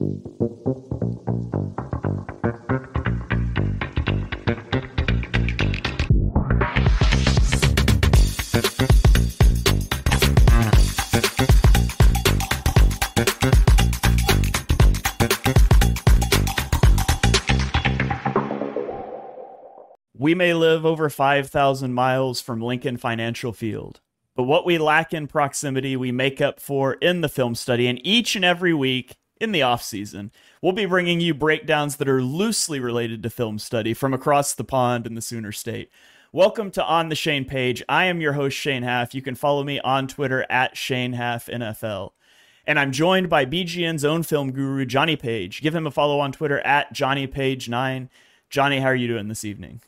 We may live over 5,000 miles from Lincoln Financial Field, but what we lack in proximity, we make up for in the film study. And each and every week in the off season, we'll be bringing you breakdowns that are loosely related to film study from across the pond in the Sooner State. Welcome to On the Shane page. I am your host, Shane Half. You can follow me on Twitter at Shane Half NFL. And I'm joined by BGN's own film guru, Jonny Page. Give him a follow on Twitter at Jonny Page9. Jonny, how are you doing this evening?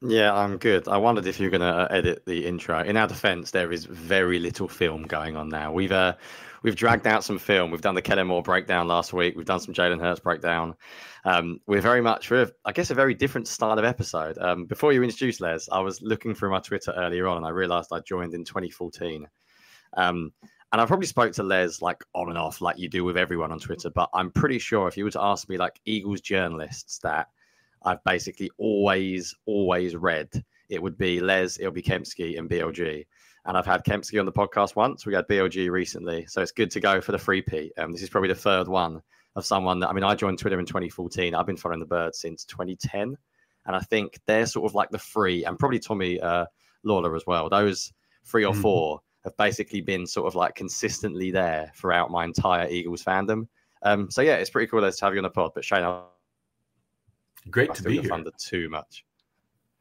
Yeah, I'm good. I wondered if you're going to uh, edit the intro. In our defense, there is very little film going on now. We've uh, we've dragged out some film. We've done the Kellen Moore breakdown last week. We've done some Jalen Hurts breakdown. Um, we're very much, we're, I guess, a very different style of episode. Um, before you introduced Les, I was looking through my Twitter earlier on, and I realised I joined in 2014. Um, and I probably spoke to Les like on and off, like you do with everyone on Twitter. But I'm pretty sure if you were to ask me, like Eagles journalists that I've basically always, always read. It would be Les, it'll be Kempski and BLG. And I've had Kempski on the podcast once. We had BLG recently. So it's good to go for the free P. Um, this is probably the third one of someone that, I mean, I joined Twitter in 2014. I've been following the birds since 2010. And I think they're sort of like the free, and probably Tommy uh, Lawlor as well. Those three or mm-hmm. four have basically been sort of like consistently there throughout my entire Eagles fandom. Um, so yeah, it's pretty cool to have you on the pod. But Shane, I'll Great to be here. Under too much.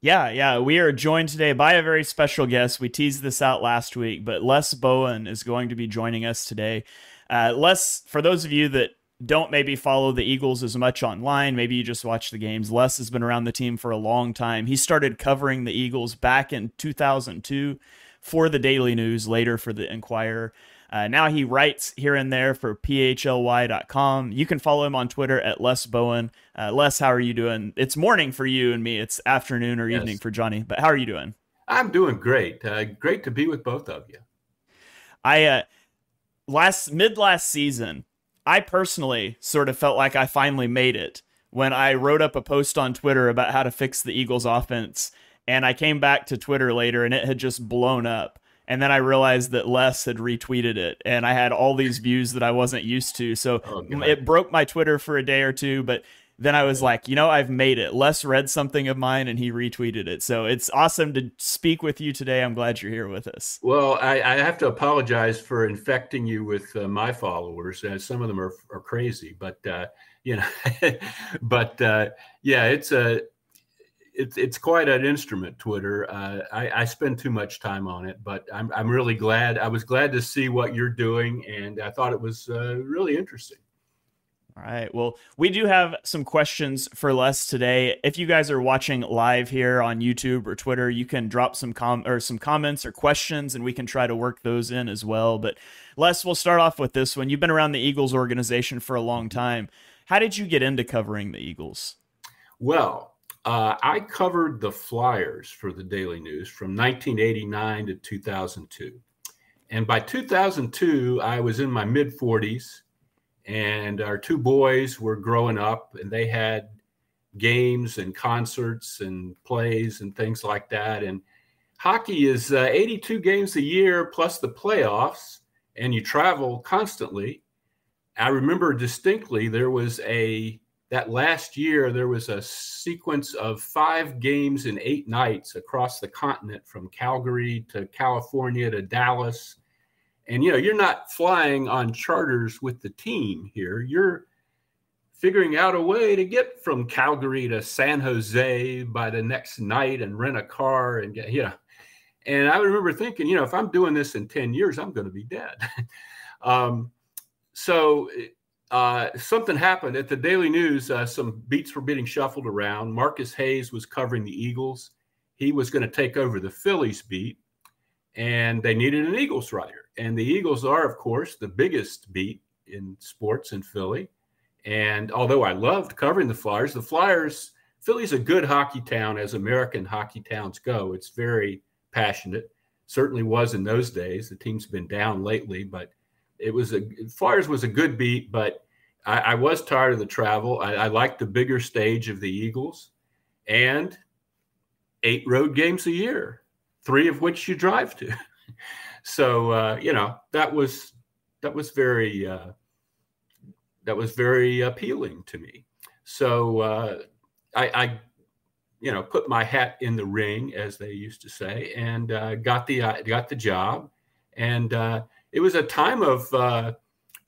Yeah, yeah. We are joined today by a very special guest. We teased this out last week, but Les Bowen is going to be joining us today. Uh, Les, for those of you that don't maybe follow the Eagles as much online, maybe you just watch the games. Les has been around the team for a long time. He started covering the Eagles back in 2002 for the Daily News, later for the Enquirer. Uh, now he writes here and there for phly.com. You can follow him on Twitter at Les Bowen. Uh, Les, how are you doing? It's morning for you and me. It's afternoon or yes. evening for Jonny. But how are you doing? I'm doing great. Uh, great to be with both of you. I uh, last mid last season, I personally sort of felt like I finally made it when I wrote up a post on Twitter about how to fix the Eagles offense. And I came back to Twitter later and it had just blown up and then I realized that Les had retweeted it, and I had all these views that I wasn't used to. So oh, it broke my Twitter for a day or two, but then I was like, you know, I've made it. Les read something of mine, and he retweeted it. So it's awesome to speak with you today. I'm glad you're here with us. Well, I, I have to apologize for infecting you with uh, my followers. Uh, some of them are, are crazy, but uh, you know, but uh, yeah, it's a it's it's quite an instrument, Twitter. Uh, I, I spend too much time on it, but I'm I'm really glad. I was glad to see what you're doing, and I thought it was uh, really interesting. All right. Well, we do have some questions for Les today. If you guys are watching live here on YouTube or Twitter, you can drop some com or some comments or questions, and we can try to work those in as well. But Les, we'll start off with this one. You've been around the Eagles organization for a long time. How did you get into covering the Eagles? Well, uh, I covered the Flyers for the Daily News from 1989 to 2002. And by 2002, I was in my mid 40s, and our two boys were growing up, and they had games and concerts and plays and things like that. And hockey is uh, 82 games a year plus the playoffs, and you travel constantly. I remember distinctly there was a that last year there was a sequence of five games in eight nights across the continent from Calgary to California to Dallas. And you know, you're not flying on charters with the team here. You're figuring out a way to get from Calgary to San Jose by the next night and rent a car and get, you know. And I remember thinking, you know, if I'm doing this in 10 years, I'm going to be dead. um, so uh, something happened at the Daily News. Uh, some beats were being shuffled around. Marcus Hayes was covering the Eagles. He was going to take over the Phillies beat, and they needed an Eagles writer. And the Eagles are, of course, the biggest beat in sports in Philly. And although I loved covering the Flyers, the Flyers, Philly's a good hockey town as American hockey towns go. It's very passionate. Certainly was in those days. The team's been down lately, but it was a Flyers was a good beat, but I, I, was tired of the travel. I, I liked the bigger stage of the Eagles, and eight road games a year, three of which you drive to. so uh, you know that was that was very uh, that was very appealing to me. So uh, I, I, you know, put my hat in the ring, as they used to say, and uh, got the uh, got the job. And uh, it was a time of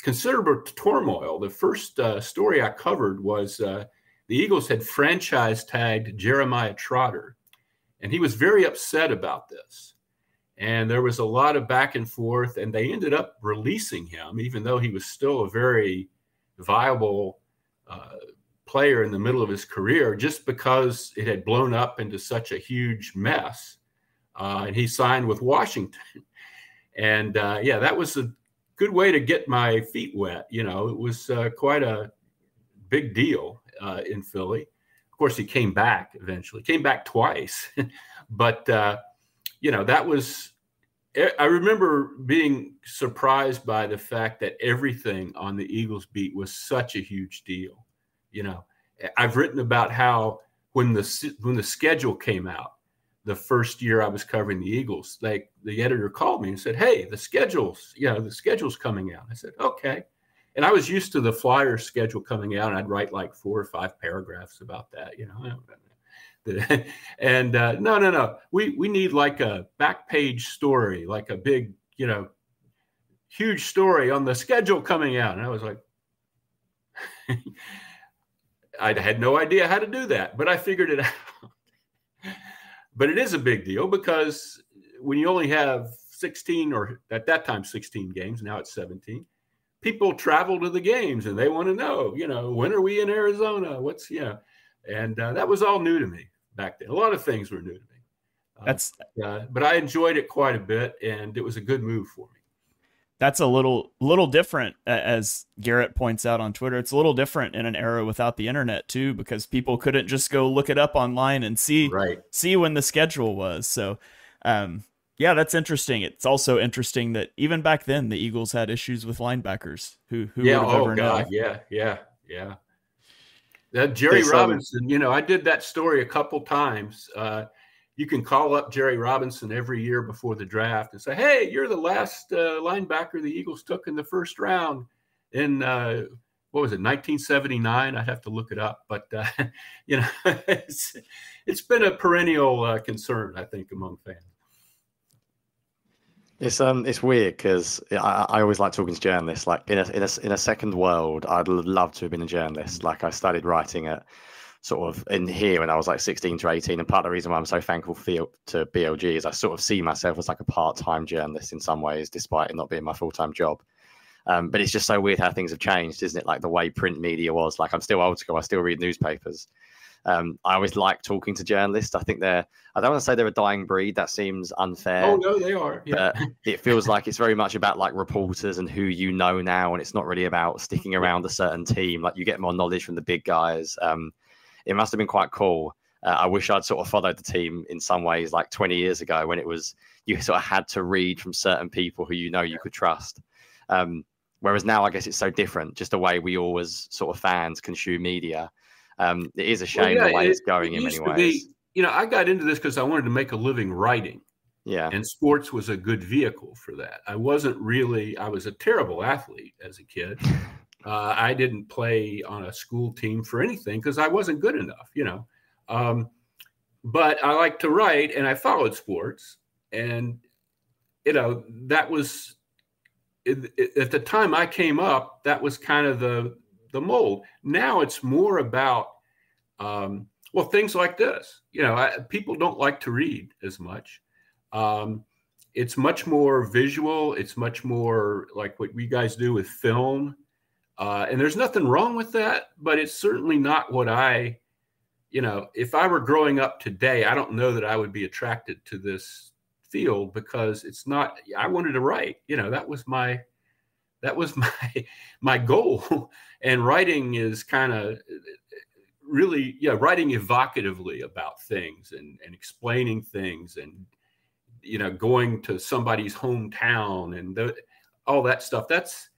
considerable turmoil. The first uh, story I covered was the Eagles had franchise tagged Jeremiah Trotter, and he was very upset about this. And there was a lot of back and forth, and they ended up releasing him, even though he was still a very viable uh, player in the middle of his career, just because it had blown up into such a huge mess. Uh, and he signed with Washington. And uh, yeah, that was a good way to get my feet wet. You know, it was uh, quite a big deal uh, in Philly. Of course, he came back eventually, came back twice. but, uh, you know, that was I remember being surprised by the fact that everything on the Eagles beat was such a huge deal. You know, I've written about how when the when the schedule came out, the first year I was covering the Eagles, like the editor called me and said, "Hey, the schedules, you know, the schedule's coming out." I said, "Okay," and I was used to the Flyers schedule coming out, and I'd write like four or five paragraphs about that. You know, and uh, no, no, no. We we need like a back page story, like a big, you know, huge story on the schedule coming out. And I was like, I had no idea how to do that, but I figured it out. But it is a big deal because when you only have 16 or at that time 16 games, now it's 17. People travel to the games and they want to know, you know, when are we in Arizona? What's you know, and uh, that was all new to me back then. A lot of things were new to me. Uh, that's uh, but I enjoyed it quite a bit, and it was a good move for me. That's a little little different, as Garrett points out on Twitter. It's a little different in an era without the internet too, because people couldn't just go look it up online and see right. see when the schedule was. So, um, yeah, that's interesting. It's also interesting that even back then the Eagles had issues with linebackers. Who who yeah, would have oh, ever God, known? Yeah, yeah, yeah. That Jerry Robinson, you know, I did that story a couple times. Uh, you can call up Jerry Robinson every year before the draft and say, "Hey, you're the last uh, linebacker the Eagles took in the first round in uh, what was it, 1979?" I'd have to look it up, but uh, you know, it's it's been a perennial uh, concern, I think, among fans. It's um it's weird because I, I always like talking to journalists. Like in a in a in a second world, I'd love to have been a journalist. Like I studied writing at sort of in here when I was like 16 to 18. And part of the reason why I'm so thankful for, to BLG is I sort of see myself as like a part-time journalist in some ways, despite it not being my full-time job. Um, but it's just so weird how things have changed, isn't it? Like the way print media was. Like I'm still old school. I still read newspapers. Um, I always like talking to journalists. I think they're, I don't want to say they're a dying breed. That seems unfair. Oh, no, they are. Yeah. It feels like it's very much about like reporters and who you know now. And it's not really about sticking around a certain team. Like you get more knowledge from the big guys. Um, it must have been quite cool. Uh, I wish I'd sort of followed the team in some ways like 20 years ago when it was, you sort of had to read from certain people who you know you could trust. Um, whereas now I guess it's so different, just the way we always sort of fans consume media. Um, it is a shame well, yeah, the way it, it's going it in many ways. Be, you know, I got into this because I wanted to make a living writing. Yeah. And sports was a good vehicle for that. I wasn't really, I was a terrible athlete as a kid. Uh, I didn't play on a school team for anything because I wasn't good enough, you know. Um, but I like to write and I followed sports. And, you know, that was it, it, at the time I came up, that was kind of the the mold. Now it's more about um, well things like this. You know, I, people don't like to read as much. Um, it's much more visual. It's much more like what we guys do with film. Uh, and there's nothing wrong with that, but it's certainly not what I, you know, if I were growing up today, I don't know that I would be attracted to this field because it's not, I wanted to write, you know, that was my, that was my my goal. And writing is kind of really yeah writing evocatively about things and and explaining things and you know going to somebody's hometown and the, all that stuff. That's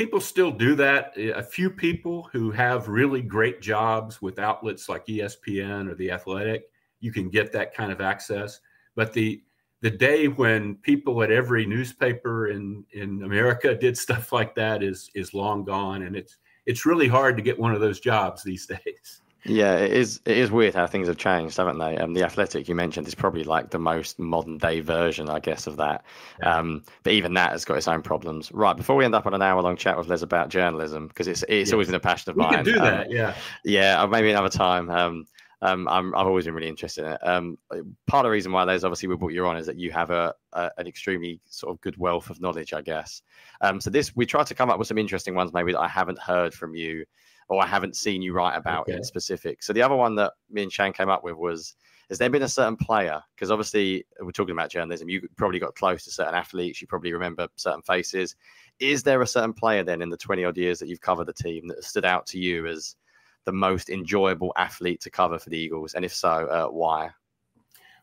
people still do that. A few people who have really great jobs with outlets like ESPN or The Athletic, you can get that kind of access. But the the day when people at every newspaper in in America did stuff like that is is long gone, and it's it's really hard to get one of those jobs these days. Yeah, it is. It is weird how things have changed, haven't they? Um, the Athletic you mentioned is probably like the most modern day version, I guess, of that. Um, but even that has got its own problems. Right. Before we end up on an hour long chat with Les about journalism, because it's it's yeah. always been a passion of mine. We can do um, that. Yeah. Yeah. Maybe another time. Um, um, I'm, I've always been really interested in it. Um, part of the reason why there's obviously we brought you on is that you have a, a, an extremely sort of good wealth of knowledge, I guess. Um, so this we tried to come up with some interesting ones maybe that I haven't heard from you or I haven't seen you write about okay. in specific. So the other one that me and Shane came up with was has there been a certain player? Because obviously we're talking about journalism. You probably got close to certain athletes. You probably remember certain faces. Is there a certain player then in the 20 odd years that you've covered the team that stood out to you as the most enjoyable athlete to cover for the Eagles? And if so, uh, why?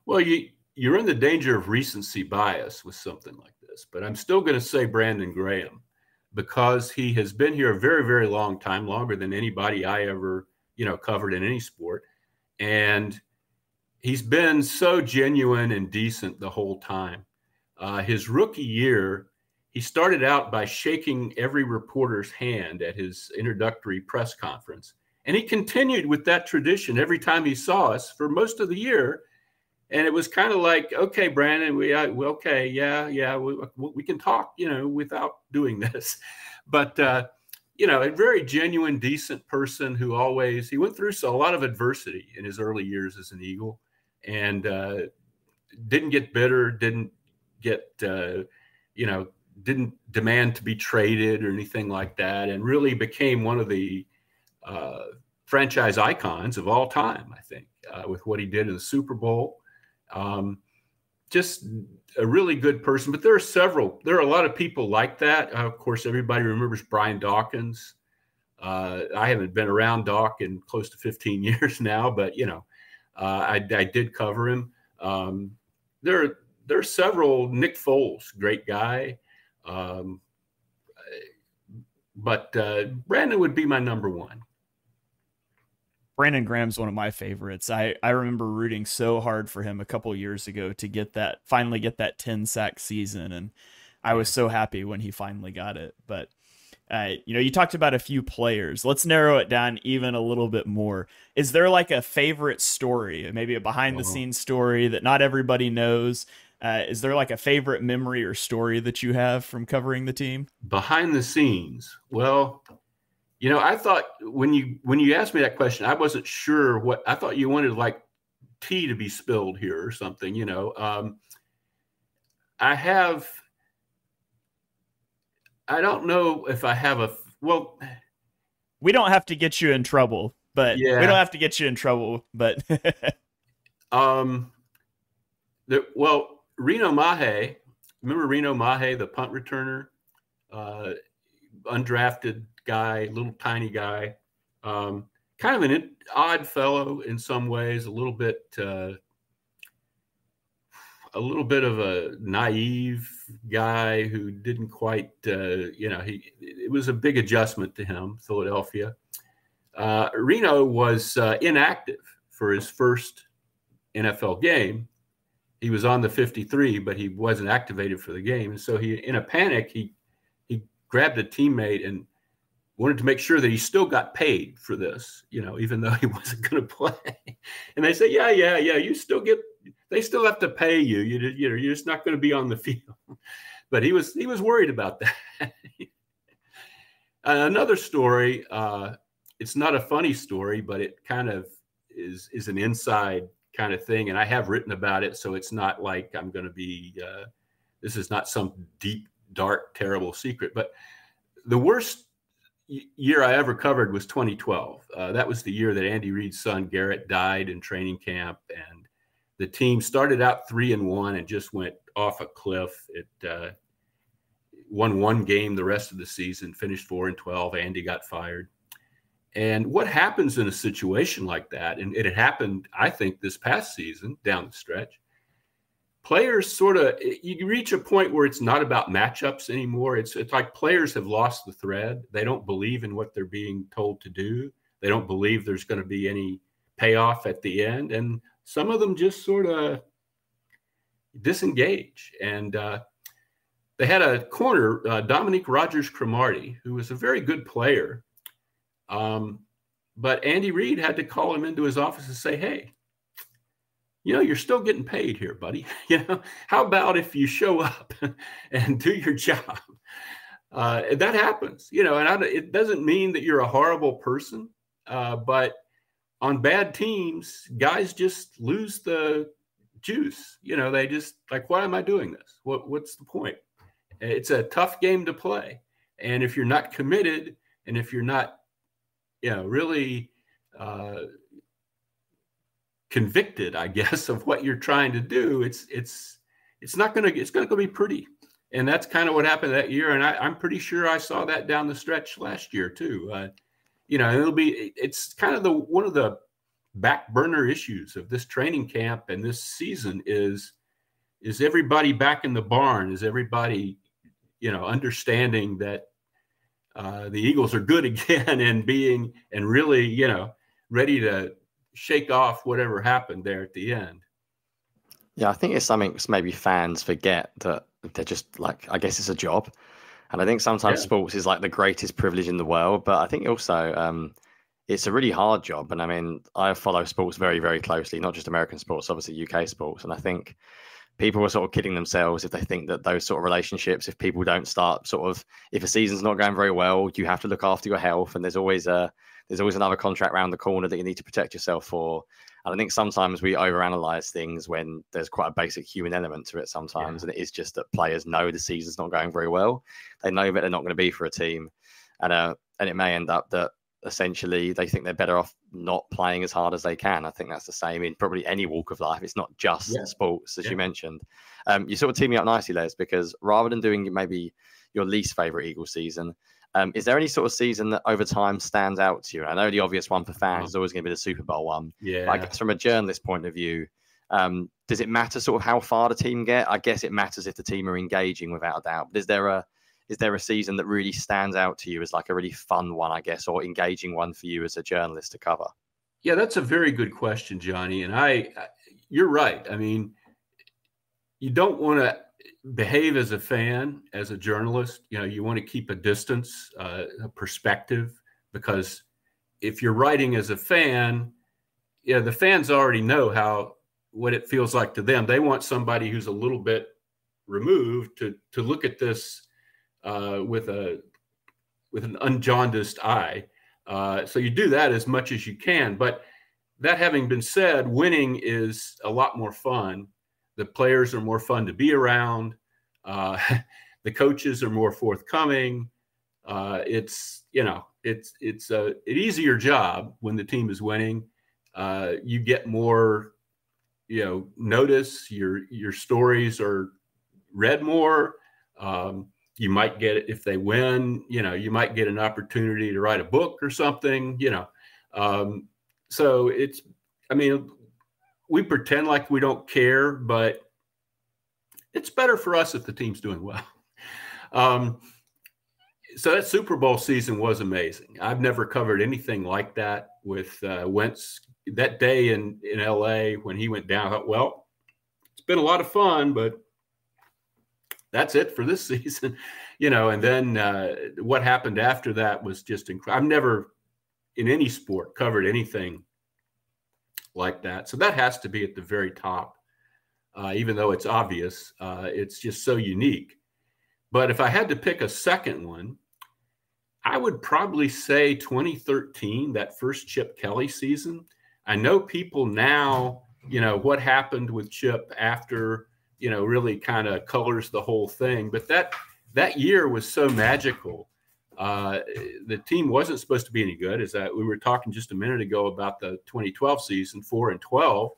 Well, you, you're in the danger of recency bias with something like this, but I'm still going to say Brandon Graham because he has been here a very, very long time, longer than anybody I ever, you know, covered in any sport. And he's been so genuine and decent the whole time. Uh, his rookie year, he started out by shaking every reporter's hand at his introductory press conference. And he continued with that tradition every time he saw us for most of the year and it was kind of like, okay, Brandon, we, uh, okay, yeah, yeah, we, we can talk, you know, without doing this. But, uh, you know, a very genuine, decent person who always, he went through a lot of adversity in his early years as an Eagle and uh, didn't get bitter, didn't get, uh, you know, didn't demand to be traded or anything like that, and really became one of the uh, franchise icons of all time, I think, uh, with what he did in the Super Bowl um, just a really good person. But there are several. There are a lot of people like that. Uh, of course, everybody remembers Brian Dawkins. Uh, I haven't been around Doc in close to 15 years now, but you know, uh, I, I, did cover him. Um, there, there are several. Nick Foles, great guy. Um, but uh, Brandon would be my number one. Brandon Graham's one of my favorites. I, I remember rooting so hard for him a couple years ago to get that finally get that 10 sack season and I was so happy when he finally got it. But uh, you know, you talked about a few players. Let's narrow it down even a little bit more. Is there like a favorite story, maybe a behind the scenes story that not everybody knows? Uh, is there like a favorite memory or story that you have from covering the team? Behind the scenes. Well, you know, I thought when you when you asked me that question, I wasn't sure what I thought you wanted like tea to be spilled here or something. You know, um, I have. I don't know if I have a well. We don't have to get you in trouble, but yeah. we don't have to get you in trouble, but. um, the, well, Reno Mahe, remember Reno Mahe, the punt returner, uh, undrafted guy, little tiny guy, um, kind of an odd fellow in some ways, a little bit, uh, a little bit of a naive guy who didn't quite, uh, you know, he it was a big adjustment to him. Philadelphia. Uh, Reno was uh, inactive for his first NFL game. He was on the 53, but he wasn't activated for the game. And so he, in a panic, he he grabbed a teammate and wanted to make sure that he still got paid for this, you know, even though he wasn't going to play. And they said, yeah, yeah, yeah, you still get, they still have to pay you. You, you know, you're just not going to be on the field. But he was, he was worried about that. Another story, uh, it's not a funny story, but it kind of is, is an inside kind of thing. And I have written about it. So it's not like I'm going to be, uh, this is not some deep, dark, terrible secret, but the worst year I ever covered was 2012. Uh, that was the year that Andy Reid's son Garrett died in training camp, and the team started out three and one and just went off a cliff. It uh, won one game the rest of the season, finished four and 12. Andy got fired. And what happens in a situation like that? And it happened, I think, this past season down the stretch. Players sort of you reach a point where it's not about matchups anymore. It's it's like players have lost the thread. They don't believe in what they're being told to do. They don't believe there's going to be any payoff at the end, and some of them just sort of disengage. And uh, they had a corner, uh, Dominique Rodgers Cromartie, who was a very good player. Um, but Andy Reid had to call him into his office and say, "Hey, you know, you're still getting paid here, buddy. You know, how about if you show up and do your job?" Uh, that happens, you know, and I, it doesn't mean that you're a horrible person, uh, but on bad teams, guys just lose the juice. You know, they just like, why am I doing this? What what's the point? It's a tough game to play, and if you're not committed, and if you're not, you know, really uh, convicted, I guess, of what you're trying to do, it's it's it's not gonna it's gonna be pretty. And that's kind of what happened that year. And I, am pretty sure I saw that down the stretch last year too. Uh, you know, it'll be it's kind of the one of the back burner issues of this training camp and this season is is everybody back in the barn? Is everybody, you know, understanding that uh, the Eagles are good again and being and really, you know, ready to shake off whatever happened there at the end? Yeah, I think it's something maybe fans forget that they're just like I guess it's a job, and I think sometimes yeah. sports is like the greatest privilege in the world, but I think also um, it's a really hard job. And I mean, I follow sports very, very closely, not just American sports, obviously UK sports. And I think people are sort of kidding themselves if they think that those sort of relationships, if people don't start sort of, if a season's not going very well, you have to look after your health. And there's always a, there's always another contract around the corner that you need to protect yourself for. And I think sometimes we overanalyze things when there's quite a basic human element to it sometimes. Yeah. And it is just that players know the season's not going very well. They know that they're not going to be for a team. And, uh, and it may end up that essentially they think they're better off not playing as hard as they can. I think that's the same in probably any walk of life. It's not just yeah. sports, as yeah. you mentioned. Um, you sort of team me up nicely, Les, because rather than doing maybe your least favorite Eagle season, um, is there any sort of season that over time stands out to you? I know the obvious one for fans is always going to be the Super Bowl one. Yeah. I guess from a journalist point of view, um, does it matter sort of how far the team get? I guess it matters if the team are engaging without a doubt. But is there a is there a season that really stands out to you as like a really fun one, I guess, or engaging one for you as a journalist to cover? Yeah, that's a very good question, Jonny. And I, you're right. I mean, you don't want to behave as a fan, as a journalist. You know, you want to keep a distance, uh, a perspective, because if you're writing as a fan, yeah, the fans already know how what it feels like to them. They want somebody who's a little bit removed to to look at this uh, with a with an unjaundiced eye. Uh, so you do that as much as you can. But that having been said, winning is a lot more fun. The players are more fun to be around. Uh, the coaches are more forthcoming. Uh, it's you know it's it's a, an easier job when the team is winning. Uh, you get more you know notice. Your your stories are read more. Um, you might get if they win you know you might get an opportunity to write a book or something you know um, so it's i mean we pretend like we don't care but it's better for us if the team's doing well um, so that super bowl season was amazing i've never covered anything like that with uh, wentz that day in in la when he went down thought, well it's been a lot of fun but that's it for this season, you know. And then uh, what happened after that was just incredible. I've never in any sport covered anything like that, so that has to be at the very top. Uh, even though it's obvious, uh, it's just so unique. But if I had to pick a second one, I would probably say 2013, that first Chip Kelly season. I know people now, you know, what happened with Chip after you know really kind of colors the whole thing. But that that year was so magical. Uh, the team wasn't supposed to be any good. Is that we were talking just a minute ago about the 2012 season, four and 12.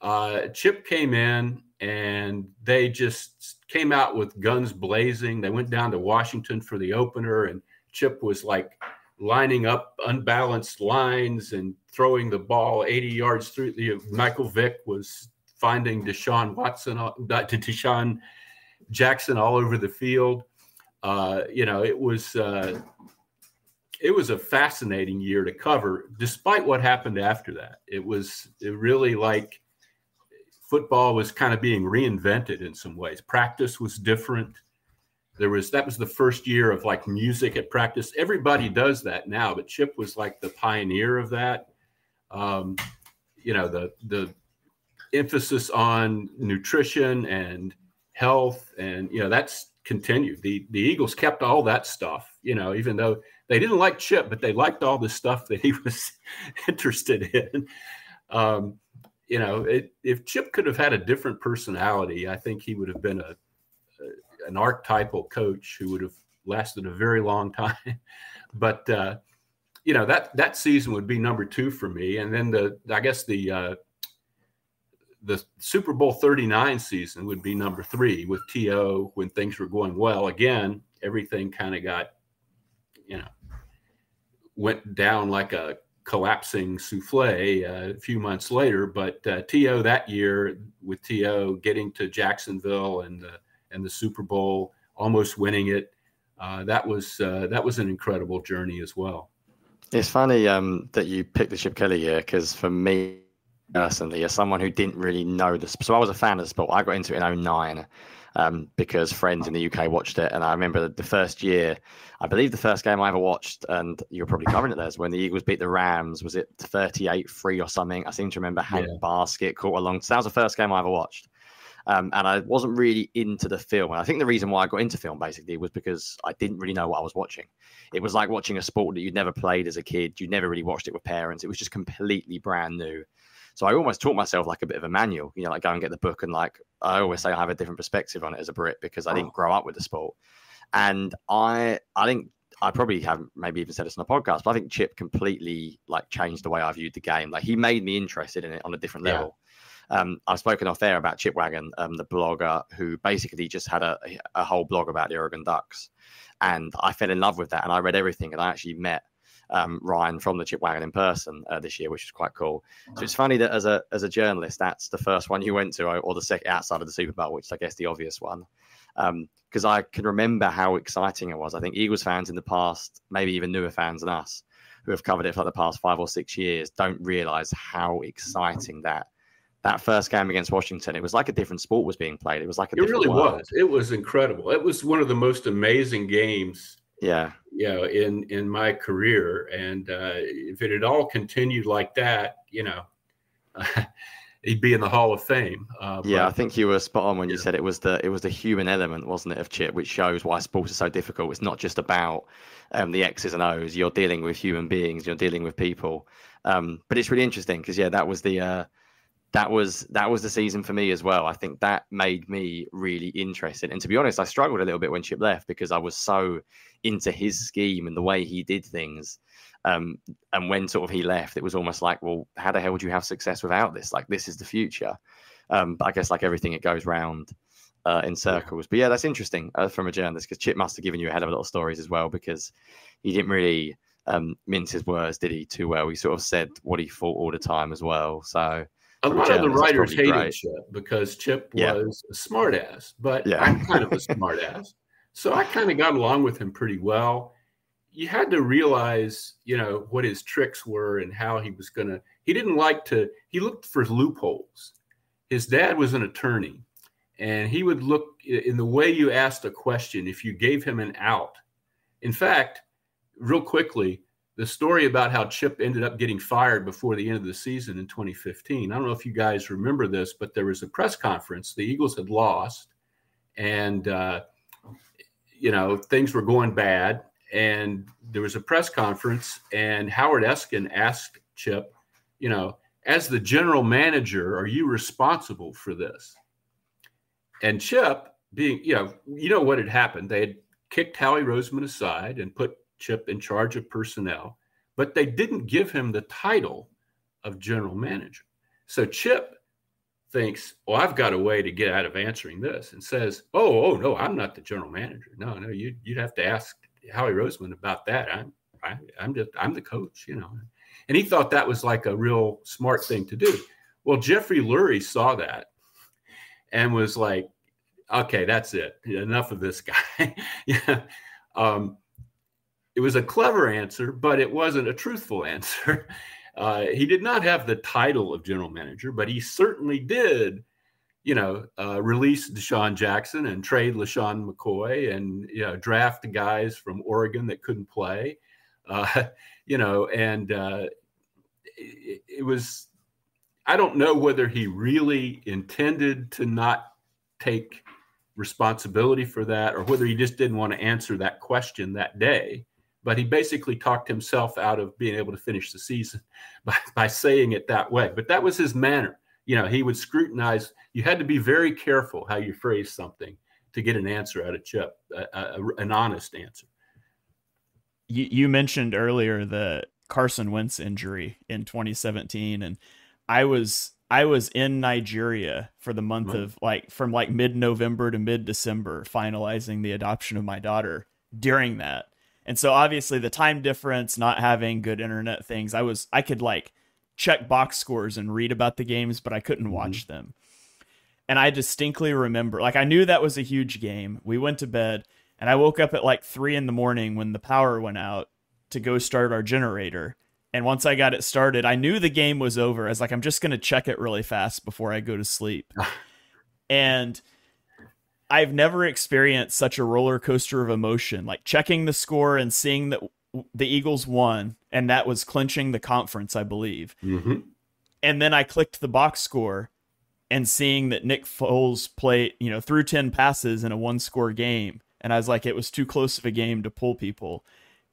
Uh, Chip came in and they just came out with guns blazing. They went down to Washington for the opener, and Chip was like lining up unbalanced lines and throwing the ball 80 yards through. The Michael Vick was finding Deshaun Watson, uh, DeSean Jackson all over the field. Uh, you know, it was uh, it was a fascinating year to cover, despite what happened after that. It was it really like football was kind of being reinvented in some ways. Practice was different. There was that was the first year of like music at practice. Everybody does that now, but Chip was like the pioneer of that. Um, you know, the the emphasis on nutrition and health, and you know that's continued. The the Eagles kept all that stuff. You know, even though they didn't like Chip, but they liked all the stuff that he was interested in. Um, you know, it, if Chip could have had a different personality, I think he would have been a, a an archetypal coach who would have lasted a very long time. but uh, you know that that season would be number two for me, and then the I guess the uh, the Super Bowl 39 season would be number three with T.O. when things were going well. Again, everything kind of got, you know, went down like a collapsing souffle uh, a few months later. But uh, T.O. that year with T.O. getting to Jacksonville and the, and the Super Bowl, almost winning it, uh, that was uh, that was an incredible journey as well. It's funny um, that you picked the Chip Kelly year because for me, personally, as someone who didn't really know the so I was a fan of the sport. I got into it in 09 um, because friends in the UK watched it, and I remember the first year. I believe the first game I ever watched, and you were probably covering it there, is when the Eagles beat the Rams. Was it 38-3 or something? I seem to remember Hank yeah. Baskett caught along. So that was the first game I ever watched. Um, and I wasn't really into the film. And I think the reason why I got into film basically was because I didn't really know what I was watching. It was like watching a sport that you'd never played as a kid. You'd never really watched it with parents. It was just completely brand new. So I almost taught myself like a bit of a manual, you know, like go and get the book and like I always say I have a different perspective on it as a Brit because I didn't oh. grow up with the sport. And I I think I probably haven't maybe even said this on a podcast, but I think Chip completely like changed the way I viewed the game. Like he made me interested in it on a different level. Yeah. Um, I've spoken off there about Chipwagon, um, the blogger who basically just had a, a whole blog about the Oregon Ducks. And I fell in love with that and I read everything and I actually met um, Ryan from the Chip Wagon in person uh, this year, which is quite cool. So it's funny that as a as a journalist, that's the first one you went to, or the second outside of the Super Bowl, which is, I guess the obvious one. Because um, I can remember how exciting it was. I think Eagles fans in the past, maybe even newer fans than us, who have covered it for like the past five or six years, don't realize how exciting that that first game against Washington, it was like a different sport was being played. It was like a it really world. was. It was incredible. It was one of the most amazing games yeah. You know in in my career and uh, if it had all continued like that you know he'd be in the hall of fame uh, yeah but, i think you were spot on when yeah. you said it was the it was the human element wasn't it of chip which shows why sports are so difficult. It's not just about um, the x's and o's. You're dealing with human beings you're dealing with people. Um, but it's really interesting because yeah that was the uh, that was that was the season for me as well. I think that made me really interested. And to be honest, I struggled a little bit when Chip left because I was so into his scheme and the way he did things. Um, and when sort of he left, it was almost like, well, how the hell would you have success without this? Like this is the future. Um, but I guess like everything, it goes round uh, in circles. But yeah, that's interesting uh, from a journalist because Chip must have given you a hell of a lot of stories as well because he didn't really um, mince his words, did he? Too well. He sort of said what he thought all the time as well. So a lot of the writers hated great. Chip because Chip yeah. was a smartass, but yeah. I'm kind of a smartass. So I kind of got along with him pretty well. You had to realize, you know, what his tricks were and how he was going to. He didn't like to, he looked for loopholes. His dad was an attorney, and he would look in the way you asked a question if you gave him an out. In fact, real quickly, the story about how Chip ended up getting fired before the end of the season in 2015. I don't know if you guys remember this, but there was a press conference. The Eagles had lost, and uh, you know things were going bad. And there was a press conference, and Howard Eskin asked Chip, you know, as the general manager, are you responsible for this? And Chip, being, you know, you know what had happened. They had kicked Howie Roseman aside and put Chip in charge of personnel, but they didn't give him the title of general manager. So Chip thinks, well, I've got a way to get out of answering this and says, oh, oh, no, I'm not the general manager. No, no, you, you'd have to ask Howie Roseman about that. I'm, I, I'm just, I'm the coach, you know. And he thought that was like a real smart thing to do. Well, Jeffrey Lurie saw that and was like, okay, that's it. Enough of this guy. yeah. Um, it was a clever answer, but it wasn't a truthful answer. Uh, he did not have the title of general manager, but he certainly did, you know, uh, release DeSean Jackson and trade LeSean McCoy and, you know, draft the guys from Oregon that couldn't play, uh, you know, and uh, it, it was, I don't know whether he really intended to not take responsibility for that or whether he just didn't want to answer that question that day but he basically talked himself out of being able to finish the season by, by saying it that way. But that was his manner. You know, he would scrutinize. You had to be very careful how you phrase something to get an answer out of Chip, a, a, an honest answer. You, you mentioned earlier the Carson Wentz injury in 2017, and I was I was in Nigeria for the month right. of like from like mid November to mid December, finalizing the adoption of my daughter during that. And so obviously the time difference, not having good internet things, I was I could like check box scores and read about the games, but I couldn't mm-hmm. watch them. And I distinctly remember, like I knew that was a huge game. We went to bed and I woke up at like three in the morning when the power went out to go start our generator. And once I got it started, I knew the game was over. I was like, I'm just going to check it really fast before I go to sleep. and I've never experienced such a roller coaster of emotion. Like checking the score and seeing that the Eagles won, and that was clinching the conference, I believe. Mm-hmm. And then I clicked the box score and seeing that Nick Foles played, you know, threw 10 passes in a one score game. And I was like, it was too close of a game to pull people.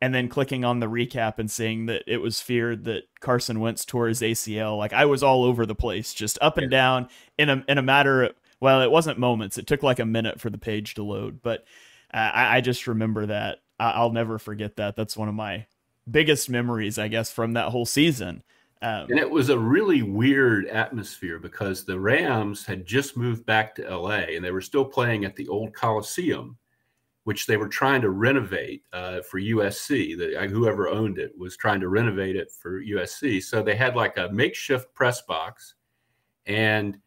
And then clicking on the recap and seeing that it was feared that Carson Wentz tore his ACL. Like I was all over the place, just up and down in a in a matter of well, it wasn't moments. It took like a minute for the page to load, but uh, I, I, just remember that. I, will never forget that. That's one of my biggest memories, I guess, from that whole season. Um, and it was a really weird atmosphere because the Rams had just moved back to LA and they were still playing at the old Coliseum, which they were trying to renovate uh, for USC. The, uh, whoever owned it was trying to renovate it for USC. So they had like a makeshift press box and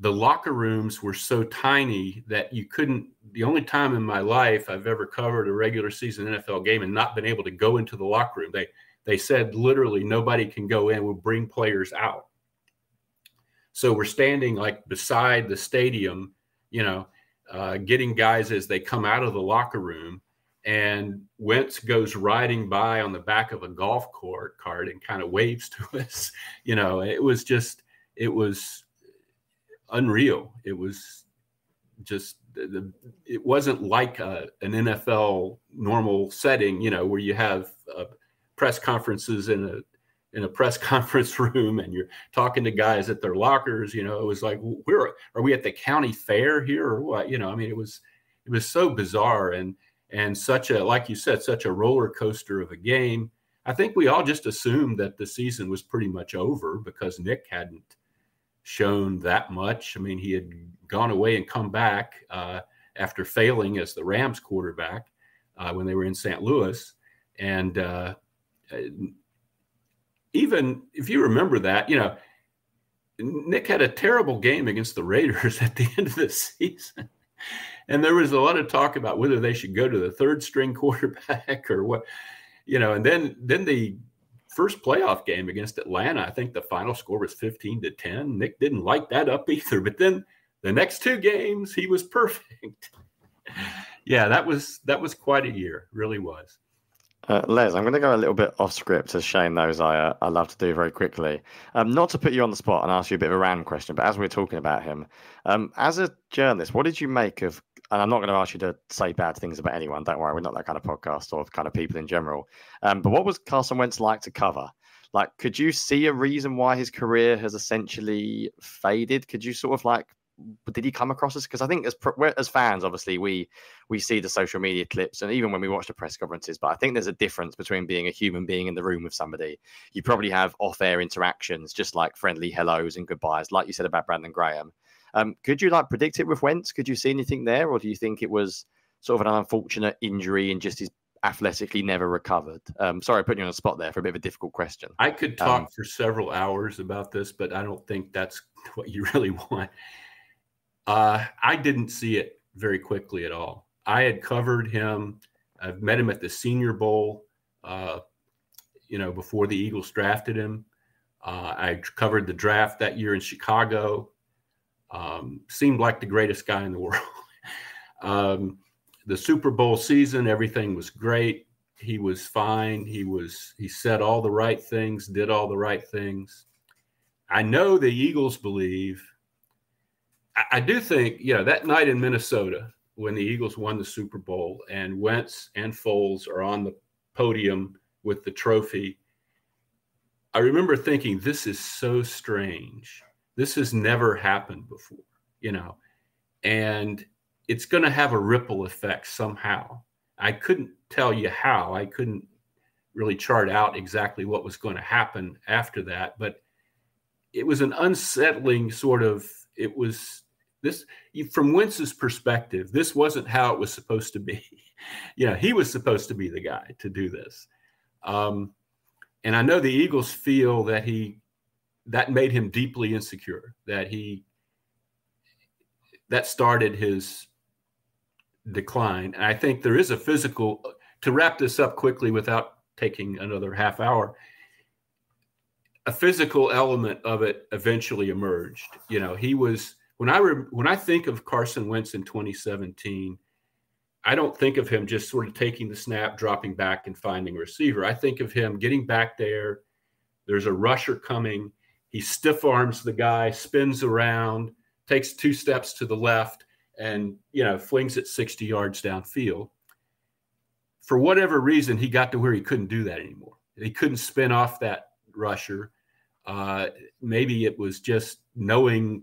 the locker rooms were so tiny that you couldn't the only time in my life I've ever covered a regular season NFL game and not been able to go into the locker room. They they said literally nobody can go in. We'll bring players out. So we're standing like beside the stadium, you know, uh, getting guys as they come out of the locker room. And Wentz goes riding by on the back of a golf court cart and kind of waves to us. You know, it was just, it was unreal. It was just the, it wasn't like a, an NFL normal setting, you know, where you have uh, press conferences in a in a press conference room and you're talking to guys at their lockers. You know, it was like, where are we at the county fair here or what? You know, I mean, it was it was so bizarre and and such a like you said, such a roller coaster of a game. I think we all just assumed that the season was pretty much over because Nick hadn't shown that much. I mean, he had gone away and come back uh, after failing as the Rams quarterback uh, when they were in St. Louis. And uh, even if you remember that, you know, Nick had a terrible game against the Raiders at the end of the season. And there was a lot of talk about whether they should go to the third string quarterback or what, you know, and then then the first playoff game against Atlanta, I think the final score was 15 to 10. Nick didn't like that up either, but then the next two games he was perfect. yeah, that was that was quite a year, really was. Uh, Les, I'm going to go a little bit off script, as Shane knows I uh, I love to do very quickly. Um, not to put you on the spot and ask you a bit of a random question, but as we're talking about him, um, as a journalist, what did you make of and I'm not going to ask you to say bad things about anyone. Don't worry, we're not that kind of podcast or kind of people in general. Um, but what was Carson Wentz like to cover? Like, could you see a reason why his career has essentially faded? Could you sort of like, did he come across as? Because I think as as fans, obviously we we see the social media clips and even when we watch the press conferences. But I think there's a difference between being a human being in the room with somebody. You probably have off-air interactions, just like friendly hellos and goodbyes, like you said about Brandon Graham um, could you like predict it with Wentz? Could you see anything there, or do you think it was sort of an unfortunate injury and just his athletically never recovered? Um, sorry, I put you on the spot there for a bit of a difficult question. I could talk um, for several hours about this, but I don't think that's what you really want. Uh, I didn't see it very quickly at all. I had covered him. I've met him at the Senior Bowl, uh, you know, before the Eagles drafted him. Uh, I covered the draft that year in Chicago. Um, seemed like the greatest guy in the world. um, the Super Bowl season, everything was great. He was fine. He was he said all the right things, did all the right things. I know the Eagles believe. I, I do think, you know, that night in Minnesota when the Eagles won the Super Bowl and Wentz and Foles are on the podium with the trophy. I remember thinking, this is so strange. This has never happened before, you know, and it's going to have a ripple effect somehow. I couldn't tell you how. I couldn't really chart out exactly what was going to happen after that, but it was an unsettling sort of. It was this from Wentz's perspective. This wasn't how it was supposed to be. yeah, he was supposed to be the guy to do this, um, and I know the Eagles feel that he that made him deeply insecure. That he that started his decline. And I think there is a physical, to wrap this up quickly without taking another half hour, a physical element of it eventually emerged. You know, he was, when I, re, when I think of Carson Wentz in 2017, I don't think of him just sort of taking the snap, dropping back, and finding a receiver. I think of him getting back there. There's a rusher coming. He stiff arms the guy, spins around, takes two steps to the left, and you know flings it 60 yards downfield. For whatever reason, he got to where he couldn't do that anymore. He couldn't spin off that rusher. Uh, maybe it was just knowing,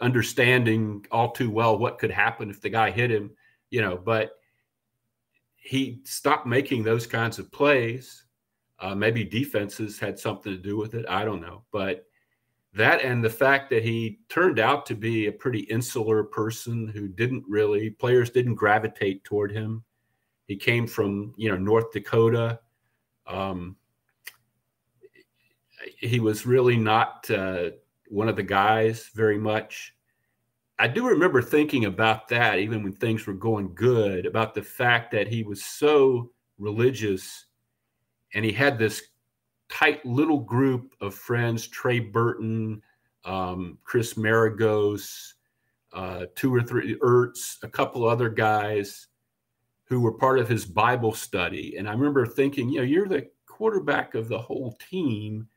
understanding all too well what could happen if the guy hit him, you know. But he stopped making those kinds of plays. Uh, maybe defenses had something to do with it. I don't know, but that and the fact that he turned out to be a pretty insular person who didn't really players didn't gravitate toward him. He came from you know north dakota. Um, he was really not uh, one of the guys very much. I do remember thinking about that even when things were going good about the fact that he was so religious and he had this tight little group of friends Trey Burton, um, Chris Maragos, uh, two or three Ertz, a couple other guys who were part of his Bible study. And I remember thinking, you know, you're the quarterback of the whole team.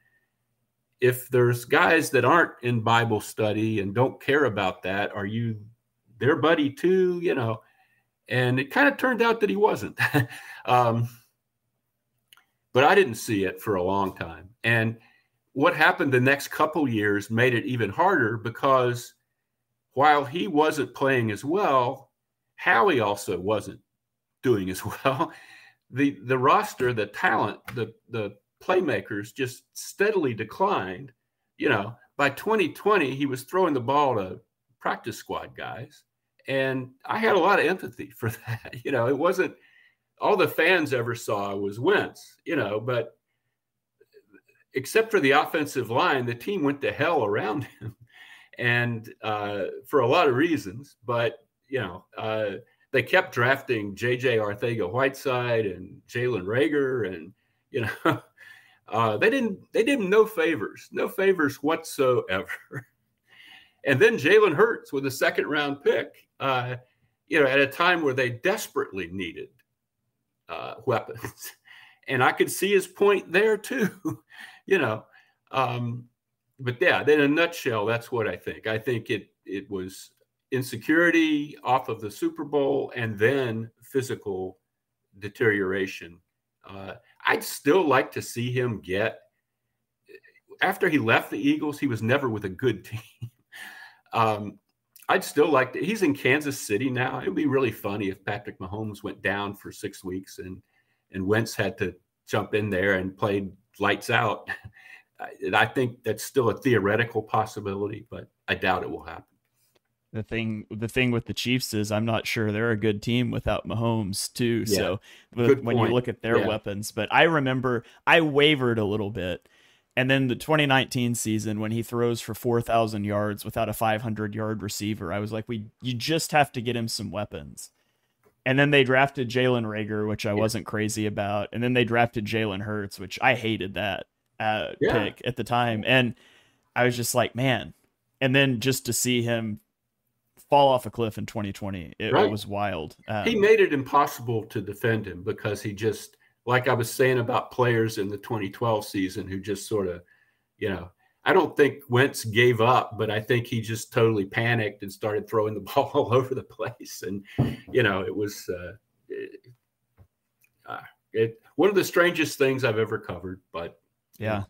If there's guys that aren't in Bible study and don't care about that, are you their buddy too? You know, and it kind of turned out that he wasn't. um, but I didn't see it for a long time. And what happened the next couple years made it even harder because while he wasn't playing as well, Howie also wasn't doing as well. The the roster, the talent, the the playmakers just steadily declined. You know, by 2020, he was throwing the ball to practice squad guys. And I had a lot of empathy for that. You know, it wasn't all the fans ever saw was Wentz, you know, but except for the offensive line, the team went to hell around him. And uh, for a lot of reasons, but, you know, uh, they kept drafting JJ Arcega-Whiteside and Jalen Reagor And, you know, uh, they didn't, they did him no favors, no favors whatsoever. and then Jalen Hurts with a second round pick, uh, you know, at a time where they desperately needed uh, weapons. and I could see his point there too, you know. Um, but yeah, in a nutshell, that's what I think. I think it it was insecurity off of the Super Bowl and then physical deterioration. Uh, I'd still like to see him get after he left the Eagles, he was never with a good team. um, I'd still like to. He's in Kansas City now. It would be really funny if Patrick Mahomes went down for six weeks and and Wentz had to jump in there and played lights out. I think that's still a theoretical possibility, but I doubt it will happen. the thing the thing with the Chiefs is I'm not sure they're a good team without Mahomes too. Yeah. So when point. you look at their yeah. weapons, but I remember I wavered a little bit. And then the 2019 season when he throws for 4,000 yards without a 500 yard receiver, I was like, we you just have to get him some weapons. And then they drafted Jalen Reagor, which I yeah. wasn't crazy about. And then they drafted Jalen Hurts, which I hated that uh, pick at the time. And I was just like, man. And then just to see him fall off a cliff in 2020. It, right. it was wild. Um, he made it impossible to defend him because he just, like I was saying about players in the 2012 season who just sort of, you know, I don't think Wentz gave up, but I think he just totally panicked and started throwing the ball all over the place. And, you know, it was uh, it, uh, it, one of the strangest things I've ever covered. But yeah,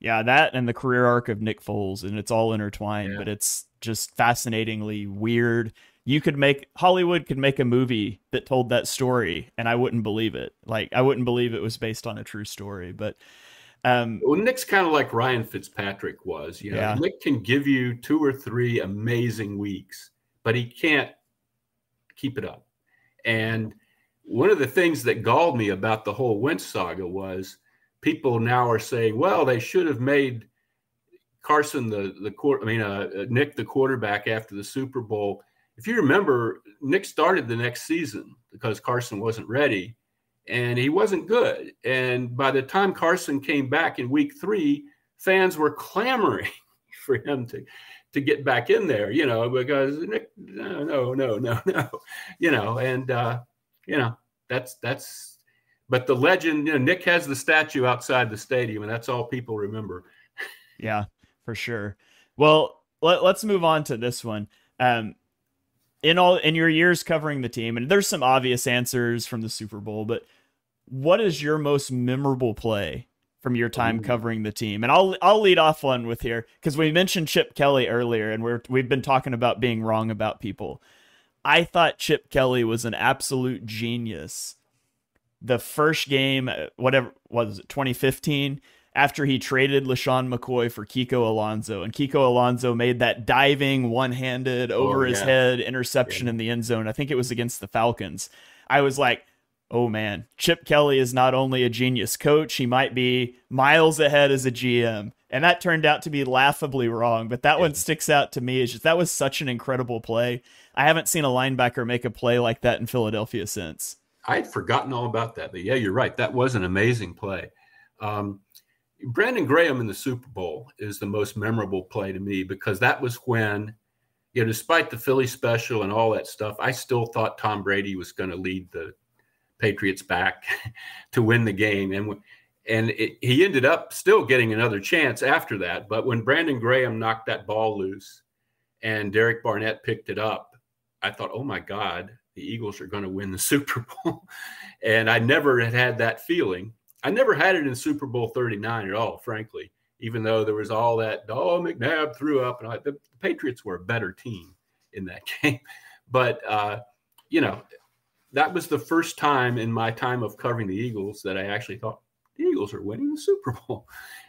yeah, that and the career arc of Nick Foles, and it's all intertwined, yeah. but it's just fascinatingly weird. You could make Hollywood could make a movie that told that story, and I wouldn't believe it. Like I wouldn't believe it was based on a true story. But um, well, Nick's kind of like Ryan Fitzpatrick was. You know, yeah. Nick can give you two or three amazing weeks, but he can't keep it up. And one of the things that galled me about the whole Wentz saga was people now are saying, well, they should have made Carson the the court. I mean, uh, uh, Nick the quarterback after the Super Bowl. If you remember, Nick started the next season because Carson wasn't ready, and he wasn't good. And by the time Carson came back in Week Three, fans were clamoring for him to to get back in there. You know, because Nick, no, no, no, no, you know, and uh, you know that's that's. But the legend, you know, Nick has the statue outside the stadium, and that's all people remember. Yeah for sure. Well, let, us move on to this one. Um, in all in your years covering the team, and there's some obvious answers from the Super Bowl, but what is your most memorable play from your time Ooh. covering the team? And I'll I'll lead off one with here because we mentioned Chip Kelly earlier, and we're we've been talking about being wrong about people. I thought Chip Kelly was an absolute genius. The first game, uh, whatever was it, 2015 after he traded LeSean McCoy for Kiko Alonso. And Kiko Alonso made that diving, one handed, over oh, his head interception yeah. in the end zone. I think it was against the Falcons. I was like, oh man, Chip Kelly is not only a genius coach, he might be miles ahead as a GM. And that turned out to be laughably wrong, but that yeah. one sticks out to me. Is just that was such an incredible play. I haven't seen a linebacker make a play like that in Philadelphia since. I had forgotten all about that, but yeah, you're right. That was an amazing play. Um, Brandon Graham in the Super Bowl is the most memorable play to me because that was when, you know, despite the Philly special and all that stuff, I still thought Tom Brady was going to lead the Patriots back to win the game, and and it, he ended up still getting another chance after that. But when Brandon Graham knocked that ball loose and Derek Barnett picked it up, I thought, oh my God, the Eagles are going to win the Super Bowl, and I never had had that feeling I never had it in Super Bowl 39 at all, frankly, even though there was all that, oh, McNabb threw up. And I, the, Patriots were a better team in that game. But, uh, you know, that was the first time in my time of covering the Eagles that I actually thought the Eagles are winning the Super Bowl.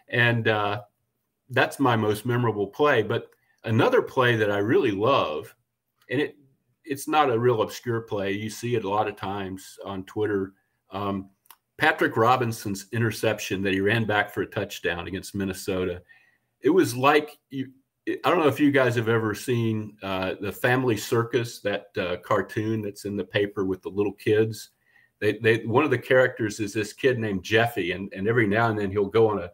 And uh, that's my most memorable play. But another play that I really love, and it it's not a real obscure play. You see it a lot of times on Twitter. Um, Patrick Robinson's interception that he ran back for a touchdown against Minnesota, it was like you. I don't know if you guys have ever seen uh, the Family Circus, that uh, cartoon that's in the paper with the little kids. They, they, one of the characters is this kid named Jeffy, and, and every now and then he'll go on a,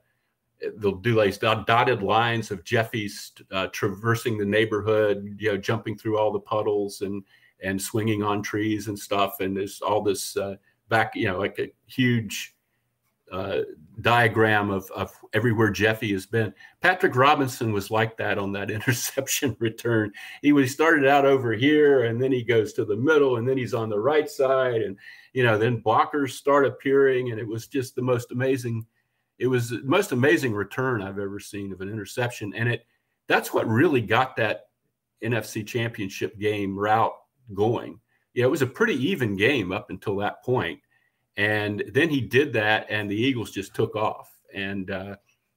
they'll do like dotted lines of Jeffy's uh, traversing the neighborhood, you know, jumping through all the puddles and and swinging on trees and stuff, and there's all this uh, back, you know, like a huge uh, diagram of, of everywhere Jeffy has been. Patrick Robinson was like that on that interception return. He was started out over here, and then he goes to the middle, and then he's on the right side, and you know, then blockers start appearing, and it was just the most amazing. It was the most amazing return I've ever seen of an interception, and it that's what really got that NFC Championship game route going yeah, it was a pretty even game up until that point. And then he did that, and the Eagles just took off. And uh,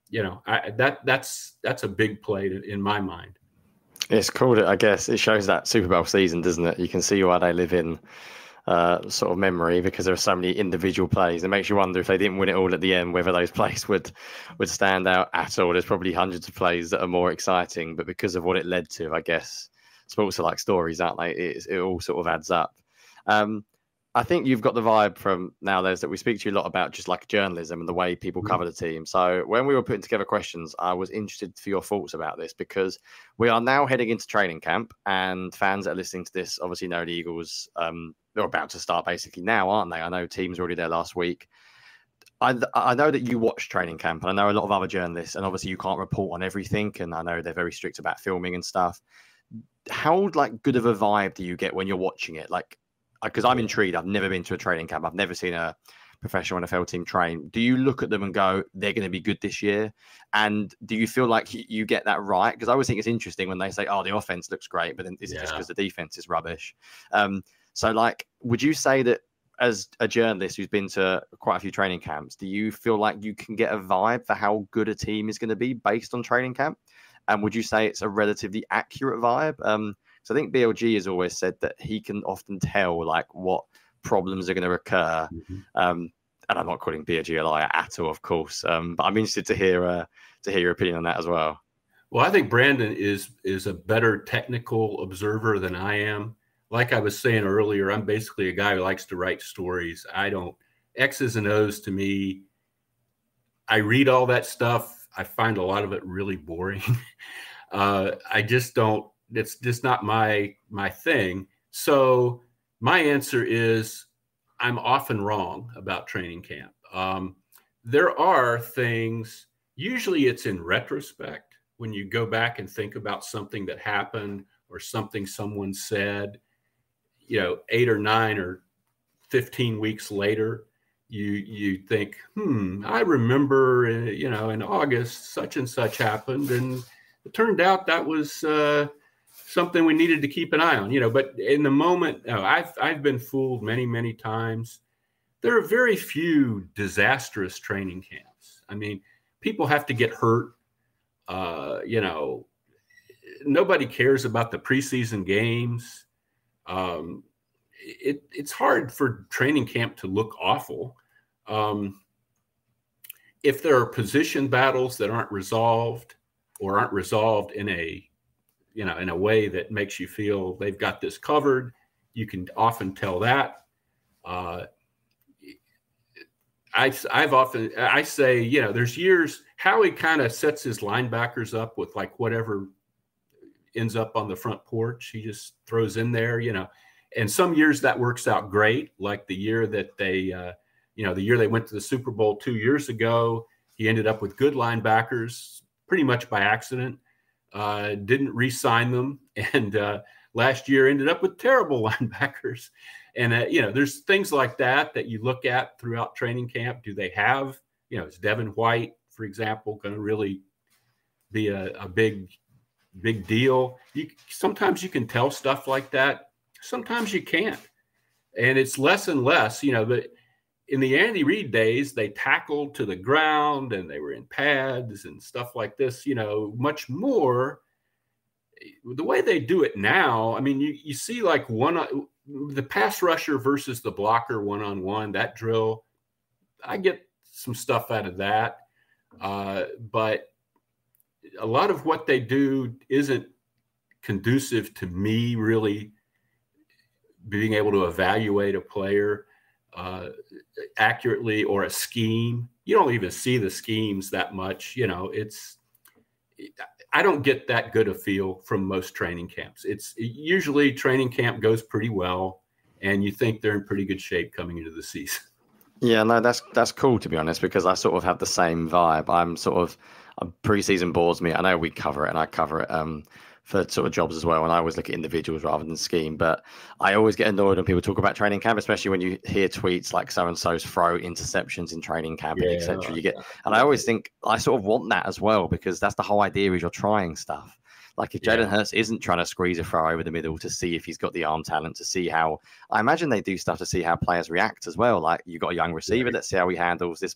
you know, I, that that's that's a big play to, in my mind. It's cool. It I guess it shows that Super Bowl season, doesn't it? You can see why they live in uh, sort of memory because there are so many individual plays. It makes you wonder if they didn't win it all at the end, whether those plays would would stand out at all. There's probably hundreds of plays that are more exciting, but because of what it led to, I guess sports are like stories, aren't they? It, it all sort of adds up. Um, I think you've got the vibe from now there's that we speak to you a lot about just like journalism and the way people mm-hmm. cover the team. So when we were putting together questions, I was interested for your thoughts about this because we are now heading into training camp and fans that are listening to this obviously know the Eagles um, they're about to start basically now, aren't they? I know teams were already there last week. I, I know that you watch training camp, and I know a lot of other journalists, and obviously you can't report on everything, and I know they're very strict about filming and stuff. How like good of a vibe do you get when you're watching it? Like because I'm intrigued. I've never been to a training camp. I've never seen a professional NFL team train. Do you look at them and go, they're going to be good this year? And do you feel like you get that right? Because I always think it's interesting when they say, oh, the offense looks great, but then is yeah. it just because the defense is rubbish? Um, so, like, would you say that as a journalist who's been to quite a few training camps, do you feel like you can get a vibe for how good a team is going to be based on training camp? And would you say it's a relatively accurate vibe? Um, so I think BLG has always said that he can often tell like what problems are going to occur. Mm-hmm. Um, and I'm not calling BLG a liar at all, of course. Um, but I'm interested to hear uh, to hear your opinion on that as well. Well, I think Brandon is is a better technical observer than I am. Like I was saying earlier, I'm basically a guy who likes to write stories. I don't X's and O's to me. I read all that stuff. I find a lot of it really boring. uh, I just don't it's just not my my thing. So my answer is I'm often wrong about training camp. Um, there are things. Usually, it's in retrospect when you go back and think about something that happened or something someone said. You know, eight or nine or fifteen weeks later, you you think, hmm, I remember, uh, you know, in August such and such happened, and it turned out that was. Uh, something we needed to keep an eye on, you know. But in the moment, oh, I've I've been fooled many many times. There are very few disastrous training camps. I mean, people have to get hurt. Uh, you know, nobody cares about the preseason games. Um, it, it's hard for training camp to look awful. Um, if there are position battles that aren't resolved or aren't resolved in a you know, in a way that makes you feel they've got this covered. You can often tell that. Uh, I, I've often I say, you know, there's years Howie kind of sets his linebackers up with like whatever ends up on the front porch. He just throws in there, you know. And some years that works out great, like the year that they, uh, you know, the year they went to the Super Bowl two years ago. He ended up with good linebackers pretty much by accident uh, didn't re-sign them, and uh, last year ended up with terrible linebackers. And uh, you know, there's things like that that you look at throughout training camp. Do they have, you know, is Devin White, for example, going to really be a, a big, big deal? You sometimes you can tell stuff like that. Sometimes you can't, and it's less and less. You know, but in the Andy Reid days, they tackled to the ground and they were in pads and stuff like this, you know, much more. The way they do it now, I mean, you, you see like one, the pass rusher versus the blocker one on one, that drill, I get some stuff out of that. Uh, but a lot of what they do isn't conducive to me really being able to evaluate a player uh, accurately or a scheme. You don't even see the schemes that much. You know, it's I don't get that good a feel from most training camps. It's usually training camp goes pretty well, and you think they're in pretty good shape coming into the season. Yeah, no, that's that's cool to be honest because I sort of have the same vibe. I'm sort of a preseason bores me. I know we cover it and I cover it. Um, for sort of jobs as well. And I always look at individuals rather than scheme. But I always get annoyed when people talk about training camp, especially when you hear tweets like so and so's throw interceptions in training camp yeah, etc. You get, and I always think I sort of want that as well because that's the whole idea is you're trying stuff. Like if Jalen yeah. Hurts isn't trying to squeeze a throw over the middle to see if he's got the arm talent, to see how I imagine they do stuff to see how players react as well. Like you've got a young receiver, let's see how he handles this.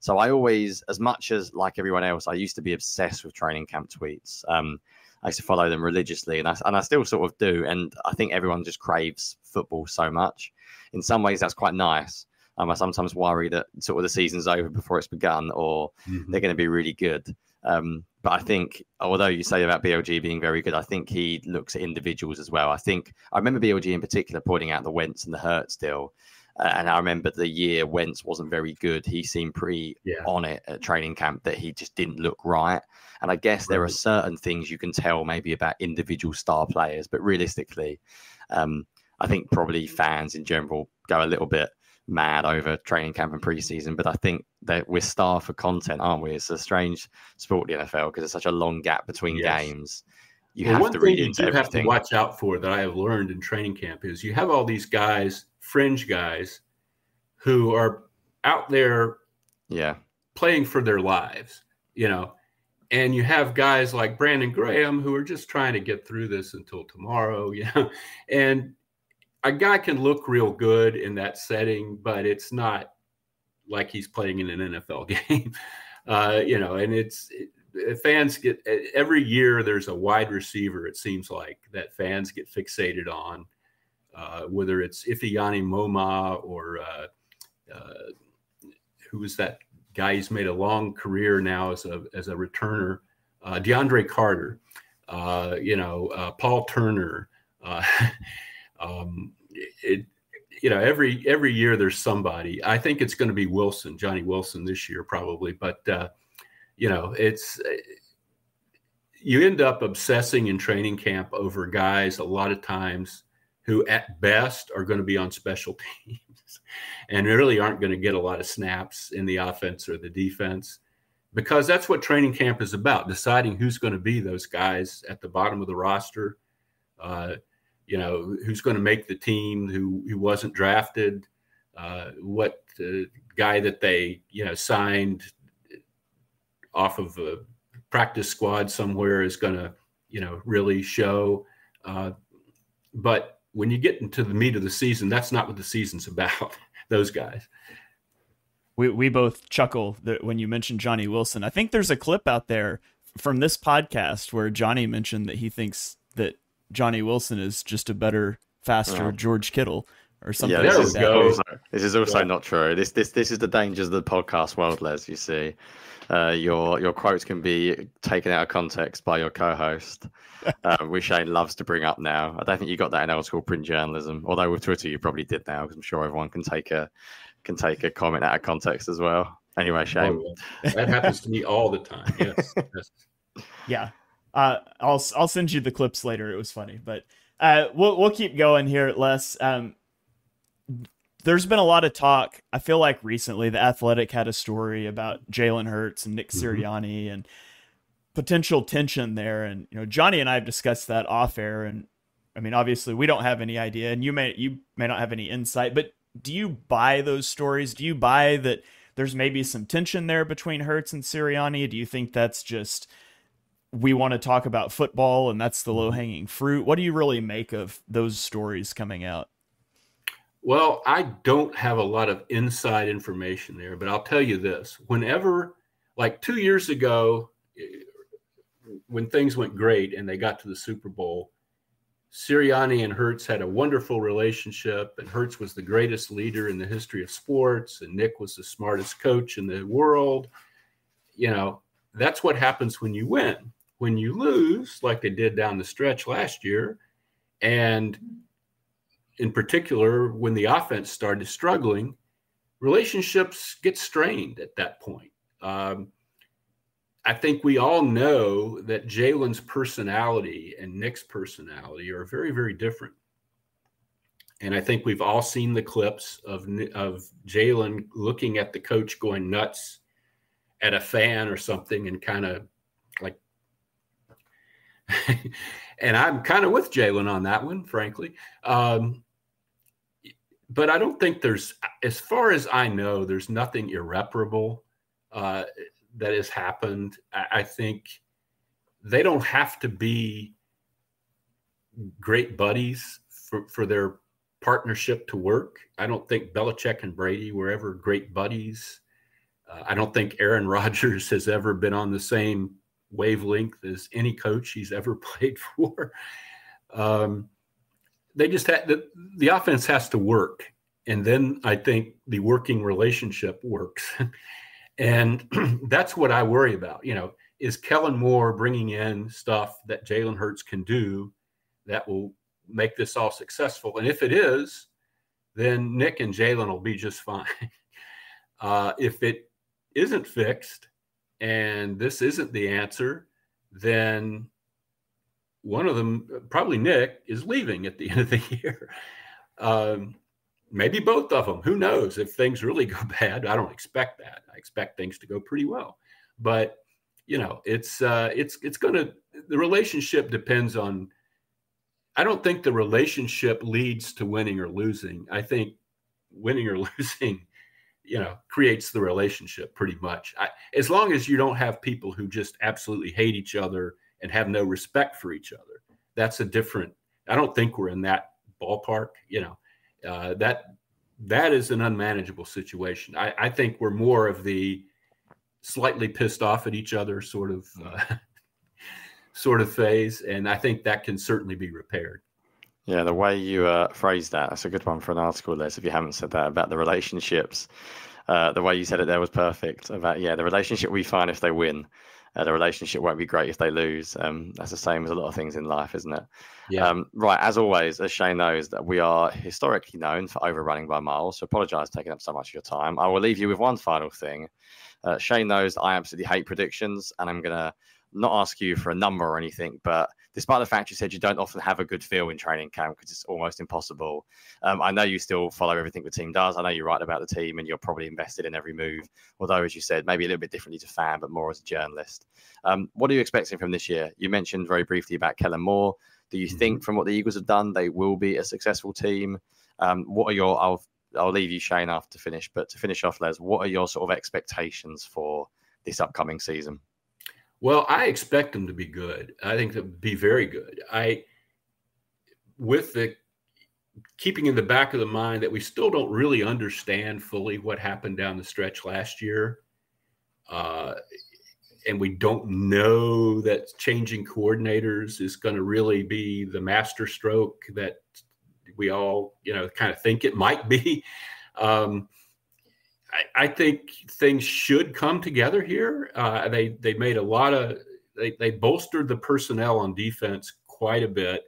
So I always, as much as like everyone else, I used to be obsessed with training camp tweets. Um, I used to follow them religiously, and I and I still sort of do. And I think everyone just craves football so much. In some ways, that's quite nice. Um, I sometimes worry that sort of the season's over before it's begun, or mm-hmm. they're going to be really good. Um, but I think, although you say about BLG being very good, I think he looks at individuals as well. I think I remember BLG in particular pointing out the Wentz and the Hurts deal. And I remember the year Wentz wasn't very good. He seemed pretty yeah. on it at training camp that he just didn't look right. And I guess right. there are certain things you can tell maybe about individual star players, but realistically, um, I think probably fans in general go a little bit mad over training camp and preseason. But I think that we're starved for content, aren't we? It's a strange sport, the NFL, because there's such a long gap between yes. games. You well, have to read into you everything. have to watch out for that I have learned in training camp is you have all these guys, fringe guys, who are out there, yeah, playing for their lives, you know, and you have guys like Brandon Graham who are just trying to get through this until tomorrow, you know, and a guy can look real good in that setting, but it's not like he's playing in an NFL game. Uh, you know, and it's it, fans get every year there's a wide receiver. It seems like that fans get fixated on, uh, whether it's Ifeanyi Momah or uh, uh, who is that guy? He's made a long career now as a as a returner. DeAndre Carter, you know, Paul Turner. Um, it, you know, every every year there's somebody. I think it's going to be Wilson, Johnny Wilson this year probably, but uh, you know, it's you end up obsessing in training camp over guys a lot of times who at best are going to be on special teams and really aren't going to get a lot of snaps in the offense or the defense because that's what training camp is about deciding who's going to be those guys at the bottom of the roster uh, you know, who's going to make the team, who who wasn't drafted, uh, what uh, guy that they you know signed off of a practice squad somewhere is going to you know really show. Uh, but when you get into the meat of the season, that's not what the season's about. Those guys. We we both chuckle that when you mentioned Johnny Wilson. I think there's a clip out there from this podcast where Johnny mentioned that he thinks that Johnny Wilson is just a better, faster uh-huh. George Kittle or something. Yeah, this, like is, also, this is also yeah. not true. This this this is the dangers of the podcast world, Les. You see, uh, your your quotes can be taken out of context by your co-host, uh, which Shane loves to bring up now. I don't think you got that in old school print journalism, although with Twitter you probably did now, because I'm sure everyone can take a can take a comment out of context as well. Anyway, Shane, oh, that happens to me all the time. Yes. yes. Yeah. Uh, I'll I'll send you the clips later. It was funny, but uh, we'll we'll keep going here, Les. Um, there's been a lot of talk. I feel like recently, the Athletic had a story about Jalen Hurts and Nick mm-hmm. Sirianni mm-hmm. and potential tension there. And you know, Johnny and I have discussed that off air. And I mean, obviously, we don't have any idea, and you may you may not have any insight. But do you buy those stories? Do you buy that there's maybe some tension there between Hurts and Sirianni? Do you think that's just we want to talk about football and that's the low hanging fruit. What do you really make of those stories coming out? Well, I don't have a lot of inside information there, but I'll tell you this. Whenever, like two years ago, eh, when things went great and they got to the Super Bowl, Sirianni and Hurts had a wonderful relationship, and Hurts was the greatest leader in the history of sports, and Nick was the smartest coach in the world. You know, that's what happens when you win when you lose, like they did down the stretch last year, and in particular, when the offense started struggling, relationships get strained at that point. Um, I think we all know that Jalen's personality and Nick's personality are very, very different. And I think we've all seen the clips of, of Jalen looking at the coach going nuts at a fan or something and kind of like and I'm kind of with Jalen on that one, frankly. Um, but I don't think there's, as far as I know, there's nothing irreparable uh, that has happened. I, I, think they don't have to be great buddies for, for their partnership to work. I don't think Belichick and Brady were ever great buddies. Uh, I don't think Aaron Rodgers has ever been on the same wavelength as any coach he's ever played for. Um, they just had the, the offense has to work. And then I think the working relationship works. and that's what I worry about. You know, is Kellen Moore bringing in stuff that Jalen Hurts can do that will make this all successful? And if it is, then Nick and Jalen will be just fine. Uh, if it isn't fixed and this isn't the answer, then one of them, probably Nick, is leaving at the end of the year. Um, maybe both of them. Who knows if things really go bad? I don't expect that. I expect things to go pretty well. But you know, it's uh, it's it's going to the relationship depends on I don't think the relationship leads to winning or losing. I think winning or losing, you know, creates the relationship pretty much. I, as long as you don't have people who just absolutely hate each other and have no respect for each other, that's a different. I don't think we're in that ballpark. You know, uh, that that is an unmanageable situation. I, I, think we're more of the slightly pissed off at each other sort of uh, sort of phase, and I think that can certainly be repaired. Yeah, the way you uh, phrased that, that's a good one for an article, Les, if you haven't said that about the relationships. Uh, the way you said it there was perfect about, yeah, the relationship we find if they win. Uh, the relationship won't be great if they lose. Um, that's the same as a lot of things in life, isn't it? Yeah. Um, right. As always, as Shane knows, that we are historically known for overrunning by miles. So apologise for taking up so much of your time. I will leave you with one final thing. Uh, Shane knows I absolutely hate predictions, and I'm gonna not ask you for a number or anything, but despite the fact you said you don't often have a good feel in training camp because it's almost impossible, um, I know you still follow everything the team does. I know you write about the team and you're probably invested in every move. Although, as you said, maybe a little bit differently to fan, but more as a journalist. Um, what are you expecting from this year? You mentioned very briefly about Kellen Moore. Do you mm-hmm. think, from what the Eagles have done, they will be a successful team? Um, what are your? I'll I'll leave you Shane after to finish, but to finish off, Les, what are your sort of expectations for this upcoming season? Well, I expect them to be good. I think to be very good. I, with the keeping in the back of the mind that we still don't really understand fully what happened down the stretch last year. Uh, and we don't know that changing coordinators is going to really be the master stroke that we all, you know, kind of think it might be. Um, I, think things should come together here. Uh, they they made a lot of they, they bolstered the personnel on defense quite a bit,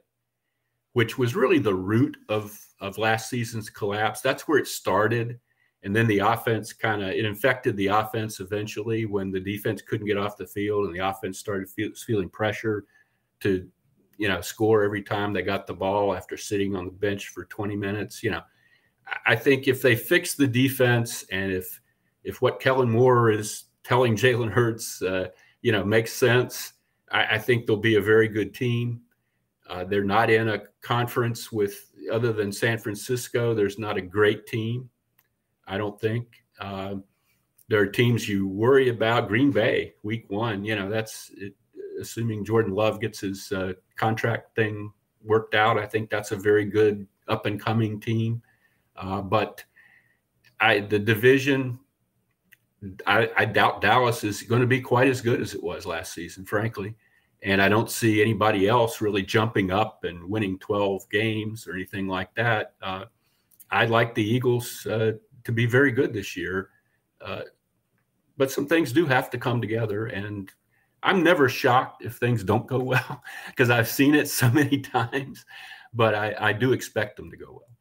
which was really the root of of last season's collapse. That's where it started, and then the offense kind of it infected the offense eventually when the defense couldn't get off the field and the offense started feel, feeling pressure to you know score every time they got the ball after sitting on the bench for 20 minutes. You know I think if they fix the defense and if if what Kellen Moore is telling Jalen Hurts, uh, you know, makes sense, I, I, think they'll be a very good team. Uh, they're not in a conference with other than San Francisco. There's not a great team, I don't think. Uh, there are teams you worry about. Green Bay, Week One, you know, that's it, assuming Jordan Love gets his uh, contract thing worked out. I think that's a very good up and coming team. Uh, but I, the division, I, I, doubt Dallas is going to be quite as good as it was last season, frankly. And I don't see anybody else really jumping up and winning 12 games or anything like that. Uh, I'd like the Eagles uh, to be very good this year. Uh, but some things do have to come together. And I'm never shocked if things don't go well because I've seen it so many times. But I, I do expect them to go well.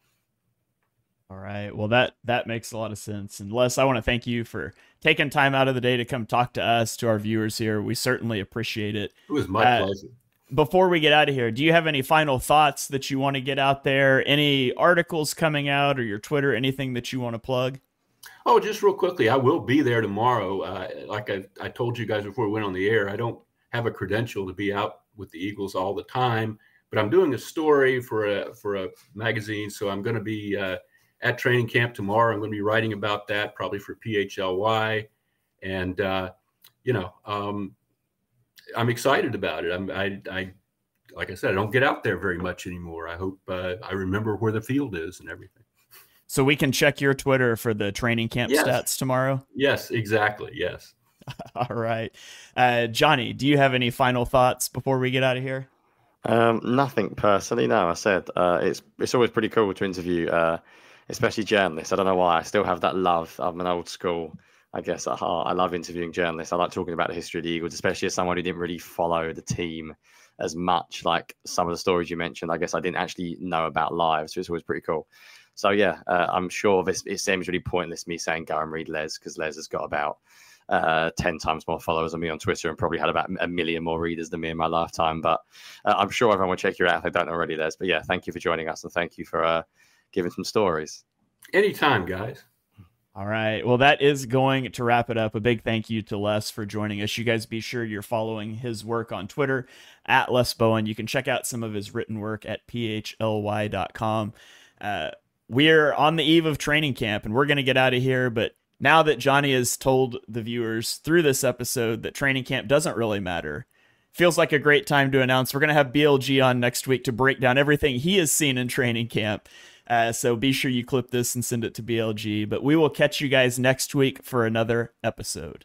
All right. Well, that that makes a lot of sense. And Les, I want to thank you for taking time out of the day to come talk to us, to our viewers here. We certainly appreciate it. It was my uh, pleasure. Before we get out of here, do you have any final thoughts that you want to get out there? Any articles coming out or your Twitter, anything that you want to plug? Oh, just real quickly, I will be there tomorrow. Uh, like I, I told you guys before we went on the air, I don't have a credential to be out with the Eagles all the time, but I'm doing a story for a for a magazine, so I'm going to be uh, at training camp tomorrow. I'm going to be writing about that probably for PHLY, and uh, you know, um, I'm excited about it. I'm, I, I, like I said, I don't get out there very much anymore. I hope uh, I remember where the field is and everything. So we can check your Twitter for the training camp yes. stats tomorrow. Yes, exactly. Yes. All right. Uh, Johnny, do you have any final thoughts before we get out of here? Um, nothing personally. No, I said uh, it's it's always pretty cool to interview, uh, especially journalists. I don't know why. I still have that love. I'm an old school, I guess, at heart. I love interviewing journalists. I like talking about the history of the Eagles, especially as someone who didn't really follow the team as much. Like some of the stories you mentioned, I guess I didn't actually know about live, so it's always pretty cool. So yeah, uh, I'm sure this it seems really pointless me saying go and read Les because Les has got about uh, 10 times more followers than me on Twitter and probably had about a million more readers than me in my lifetime. But uh, I'm sure everyone will check you out if they don't already, Les. But yeah, thank you for joining us and thank you for uh, giving some stories. Anytime, guys. All right. Well, that is going to wrap it up. A big thank you to Les for joining us. You guys be sure you're following his work on Twitter at Les Bowen. You can check out some of his written work at phly.com. Uh, we're on the eve of training camp and we're going to get out of here, but now that Johnny has told the viewers through this episode that training camp doesn't really matter, feels like a great time to announce we're going to have BLG on next week to break down everything he has seen in training camp. Uh, so be sure you clip this and send it to BLG. But we will catch you guys next week for another episode.